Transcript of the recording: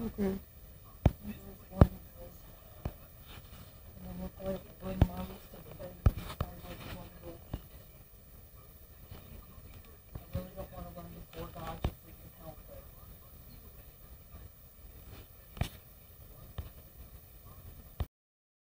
Okay.